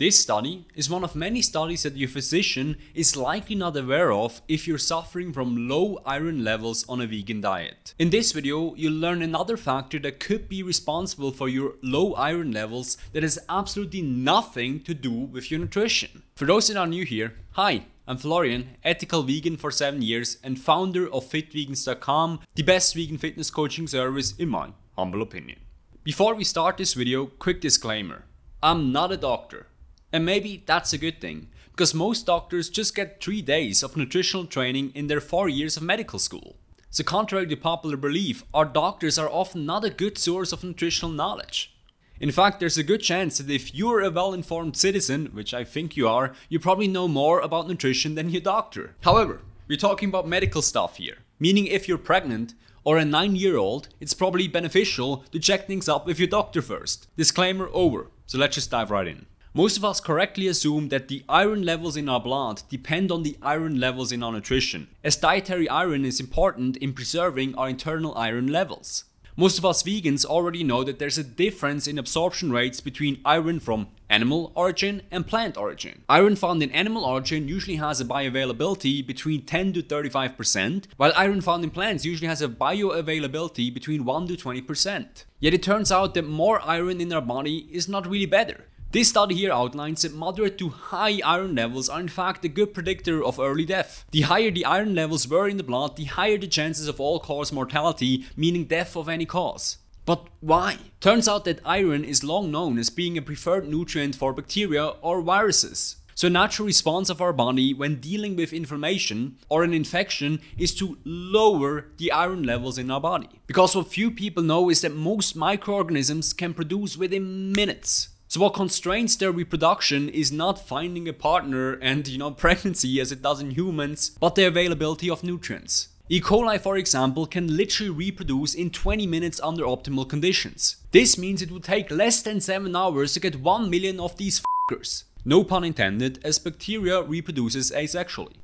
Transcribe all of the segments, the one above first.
This study is one of many studies that your physician is likely not aware of if you're suffering from low iron levels on a vegan diet. In this video, you'll learn another factor that could be responsible for your low iron levels that has absolutely nothing to do with your nutrition. For those that are new here, hi, I'm Florian, ethical vegan for 7 years and founder of fitvegans.com, the best vegan fitness coaching service in my humble opinion. Before we start this video, quick disclaimer. I'm not a doctor. And maybe that's a good thing, because most doctors just get 3 days of nutritional training in their 4 years of medical school. So contrary to popular belief, our doctors are often not a good source of nutritional knowledge. In fact, there's a good chance that if you're a well informed citizen, which I think you are, you probably know more about nutrition than your doctor. However, we're talking about medical stuff here, meaning if you're pregnant or a 9 year old, it's probably beneficial to check things up with your doctor first. Disclaimer over, so let's just dive right in. Most of us correctly assume that the iron levels in our blood depend on the iron levels in our nutrition, as dietary iron is important in preserving our internal iron levels. Most of us vegans already know that there's a difference in absorption rates between iron from animal origin and plant origin. Iron found in animal origin usually has a bioavailability between 10 to 35%, while iron found in plants usually has a bioavailability between 1 to 20%. Yet it turns out that more iron in our body is not really better. This study here outlines that moderate to high iron levels are in fact a good predictor of early death. The higher the iron levels were in the blood, the higher the chances of all-cause mortality, meaning death of any cause. But why? Turns out that iron is long known as being a preferred nutrient for bacteria or viruses. So a natural response of our body when dealing with inflammation or an infection is to lower the iron levels in our body. Because what few people know is that most microorganisms can produce within minutes. So what constrains their reproduction is not finding a partner and you know pregnancy as it does in humans, but the availability of nutrients. E. coli, for example, can literally reproduce in 20 minutes under optimal conditions. This means it would take less than 7 hours to get 1 million of these f***ers. No pun intended, as bacteria reproduces asexually.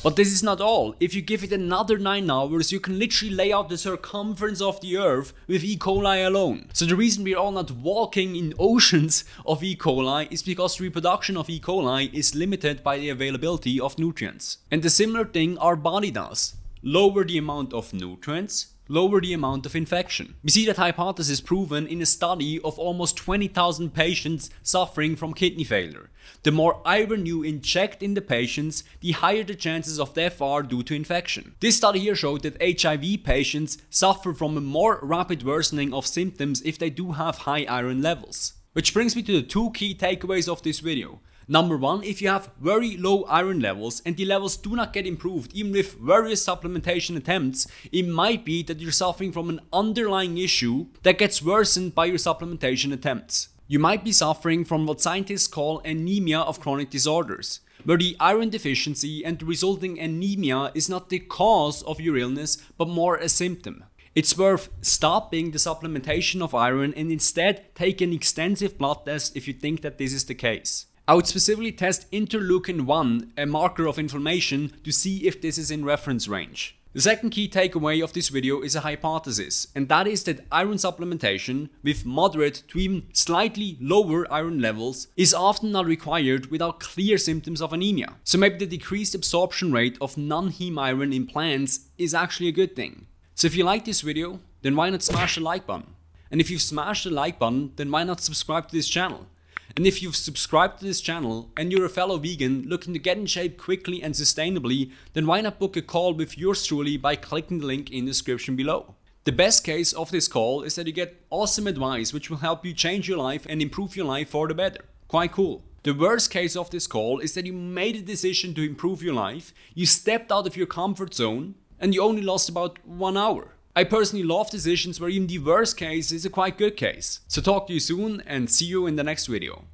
But this is not all. If you give it another 9 hours, you can literally lay out the circumference of the earth with E. coli alone. So the reason we're all not walking in oceans of E. coli is because reproduction of E. coli is limited by the availability of nutrients. And the similar thing our body does. Lower the amount of nutrients, lower the amount of infection. We see that hypothesis proven in a study of almost 20,000 patients suffering from kidney failure. The more iron you inject in the patients, the higher the chances of death are due to infection. This study here showed that HIV patients suffer from a more rapid worsening of symptoms if they do have high iron levels. Which brings me to the two key takeaways of this video. Number one, if you have very low iron levels and the levels do not get improved even with various supplementation attempts, it might be that you're suffering from an underlying issue that gets worsened by your supplementation attempts. You might be suffering from what scientists call anemia of chronic disorders, where the iron deficiency and the resulting anemia is not the cause of your illness but more a symptom. It's worth stopping the supplementation of iron and instead take an extensive blood test if you think that this is the case. I would specifically test interleukin 1, a marker of inflammation, to see if this is in reference range. The second key takeaway of this video is a hypothesis, and that is that iron supplementation with moderate to even slightly lower iron levels is often not required without clear symptoms of anemia. So maybe the decreased absorption rate of non-heme iron in plants is actually a good thing. So if you like this video, then why not smash the like button? And if you've smashed the like button, then why not subscribe to this channel? And if you've subscribed to this channel and you're a fellow vegan looking to get in shape quickly and sustainably, then why not book a call with yours truly by clicking the link in the description below. The best case of this call is that you get awesome advice which will help you change your life and improve your life for the better. Quite cool. The worst case of this call is that you made a decision to improve your life, you stepped out of your comfort zone, and you only lost about one hour. I personally love decisions where even the worst case is a quite good case. So talk to you soon and see you in the next video.